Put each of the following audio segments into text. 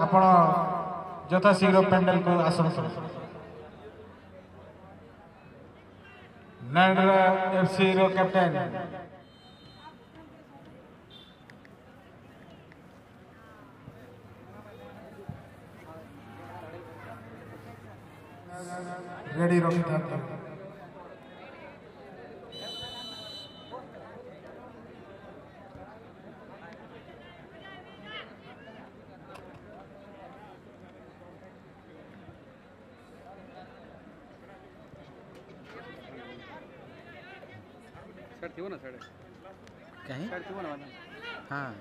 ଆପଣ ଯଥାଶୀଘ୍ର ପ୍ୟାଣ୍ଡେଲକୁ ଆସନ୍ତୁ ନାଣ୍ଡରା ଏଫ୍ସିର କ୍ୟାପ୍ଟେନ୍ साडेतीव ना साडे काय? साडेतीव ना हां.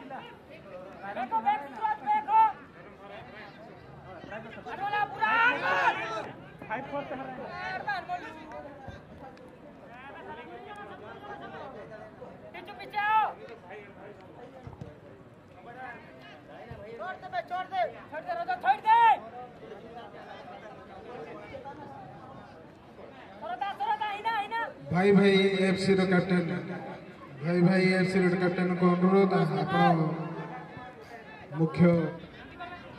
देखो बैक स्क्वाड देखो अरोला पूरा फाइट फोर पे हरा है मार बोल पीछे पीछे आओ छोड़ दे बे छोड़ दे छोड़ दे रोजा छोड़ दे भाई भाई एफसी रो कैप्टन ଭାଇ ଭାଇ ଏଫ୍ସିର କ୍ୟାପ୍ଟେନ୍କୁ ଅନୁରୋଧ ଆପଣ ମୁଖ୍ୟ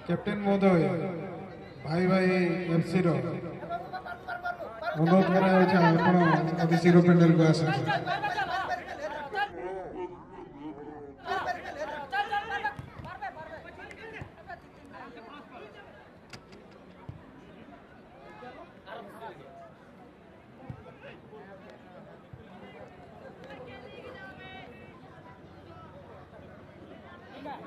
କ୍ୟାପ୍ଟେନ୍ ମହୋଦୟ ଭାଇ ଭାଇ ଏଫ୍ସିର ଅନୁରୋଧ କରାଯାଉଛି ଆପଣ ଅତି ଶୀଘ୍ର ପ୍ୟାଣ୍ଡେଲକୁ ଆସନ୍ତୁ Thank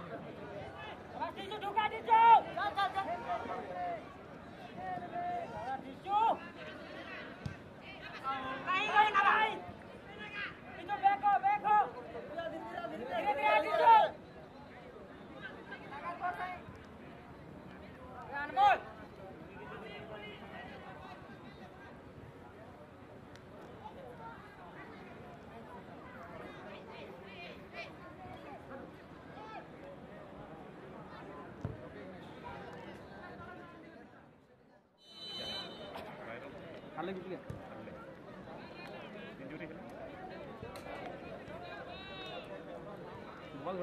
you. ಅಲ್ಲೇ ಬಿಡ್ಲಿ ಅಲ್ಲೇ ಇಂಜುರಿ ಮೊಬೈಲ್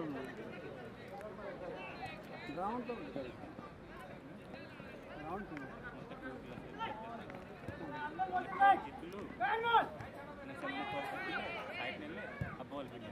ಗ್ರೌಂಡ್ ಗ್ರೌಂಡ್ अब बॉल भी नहीं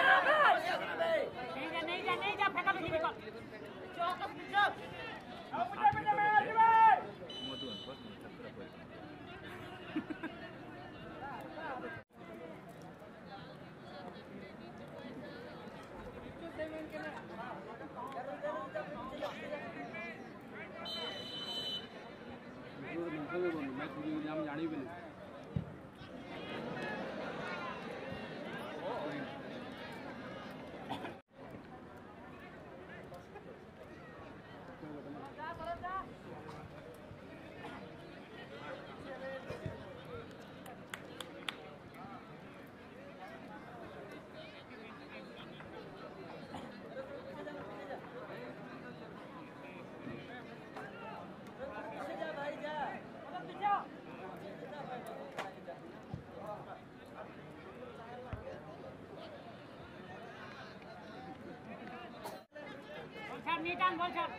Return বলছেন